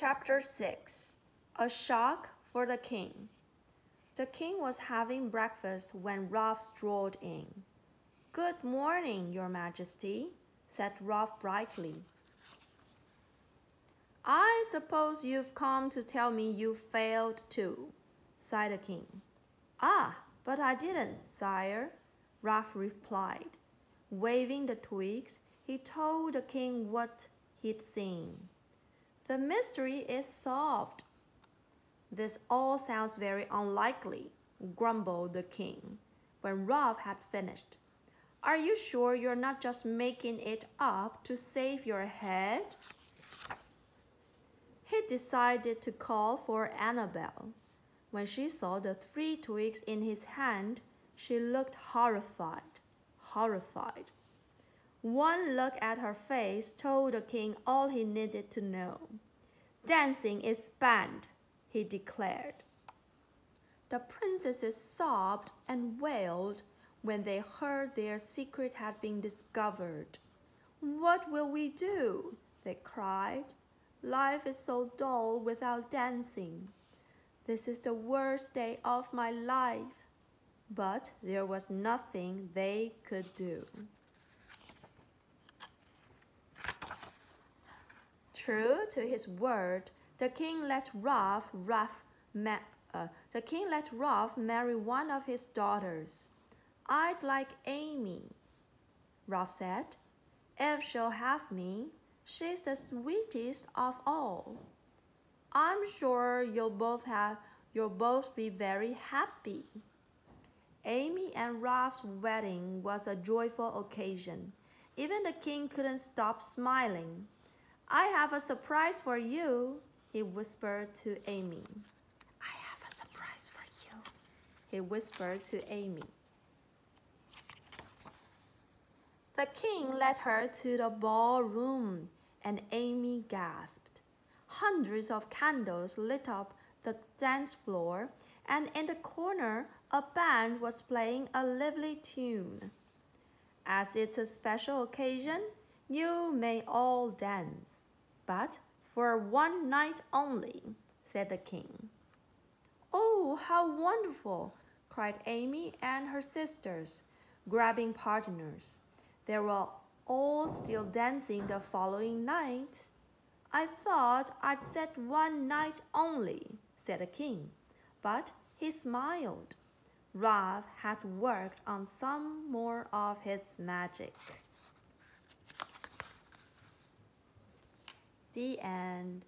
Chapter 6 A Shock for the King. The king was having breakfast when Ralph strolled in. Good morning, Your Majesty, said Ralph brightly. I suppose you've come to tell me you failed too, sighed the king. Ah, but I didn't, sire, Ralph replied. Waving the twigs, he told the king what he'd seen. The mystery is solved. This all sounds very unlikely, grumbled the king, when Ralph had finished. Are you sure you're not just making it up to save your head? He decided to call for Annabel. When she saw the three twigs in his hand, she looked horrified, horrified. One look at her face told the king all he needed to know. Dancing is banned, he declared. The princesses sobbed and wailed when they heard their secret had been discovered. What will we do? they cried. Life is so dull without dancing. This is the worst day of my life. But there was nothing they could do. True to his word, the king let Ralph, Ralph uh, the king let Ralph marry one of his daughters. I'd like Amy, Ralph said. If she'll have me, she's the sweetest of all. I'm sure you'll both have you'll both be very happy. Amy and Ralph's wedding was a joyful occasion. Even the king couldn't stop smiling. I have a surprise for you, he whispered to Amy. I have a surprise for you, he whispered to Amy. The king led her to the ballroom, and Amy gasped. Hundreds of candles lit up the dance floor, and in the corner, a band was playing a lively tune. As it's a special occasion, you may all dance. But for one night only, said the king. Oh, how wonderful, cried Amy and her sisters, grabbing partners. They were all still dancing the following night. I thought I'd said one night only, said the king, but he smiled. Ralph had worked on some more of his magic. The end.